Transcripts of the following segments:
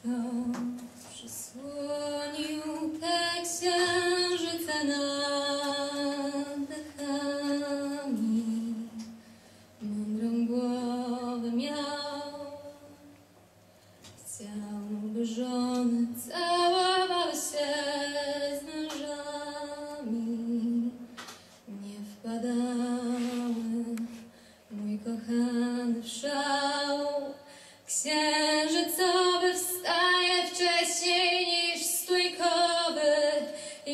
Kto przysłonił tę księżyce nad? Mądrą głowę miał. Chciałby żony całowały się. Nie wpadały, mój kochany, w szał. Księżycowy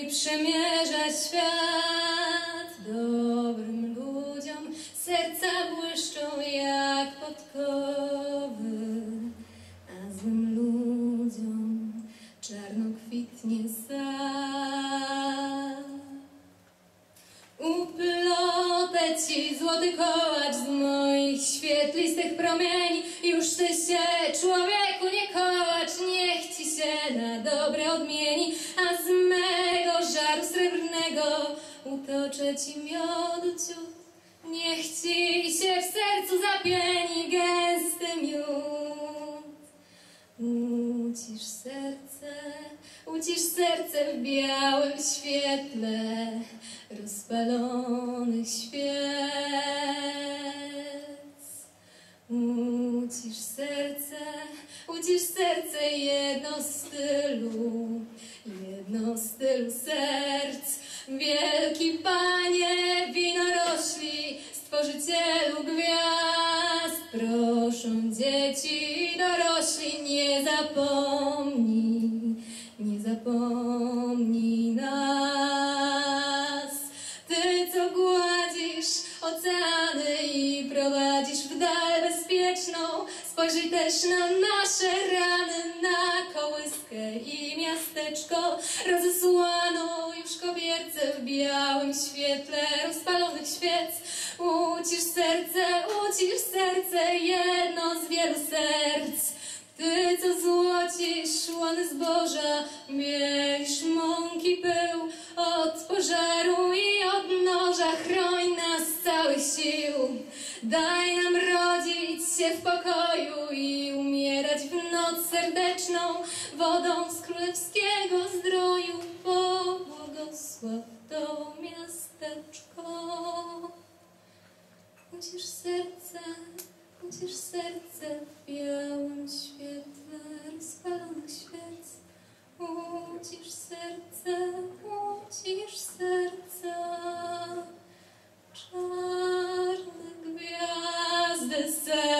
przemierza świat dobrym ludziom. Serca błyszczą jak podkowy, a złym ludziom czarno kwitnie sad. Uplotę ci złoty kołacz z moich świetlistych promieni. Już ty się, człowieku, nie kołacz, niech ci się na dobre odmieni. Utoczę ci miodu ciut. Niech ci się w sercu zapieni gęsty miód. Ucisz serce, ucisz serce w białym świetle rozpalonych świec. Ucisz serce, ucisz serce jedno z tylu, jedno z tylu serc. Wielki Panie winorośli, Stworzycielu gwiazd, proszą dzieci i dorośli, nie zapomnij, nie zapomnij nas. Ty, co gładzisz oceany i prowadzisz w dal bezpieczną, spojrzyj też na nasze rany, na kołyskę i miasteczko, rozesłaną kobierce w białym świetle rozpalonych świec. Ucisz serce, ucisz serce, jedno z wielu serc. Ty, co złocisz łany zboża, mielisz mąki pył od pożaru i od noża, chroń nas z całych sił. Daj nam rodzić się w pokoju i umierać w noc serdeczną, wodą z królewskiego zdroju, Chociaż serce, chociaż serce w białym świetle rozpalonych świec. Ucisz serce, ucisz serce. Czarne gwiazdy serce.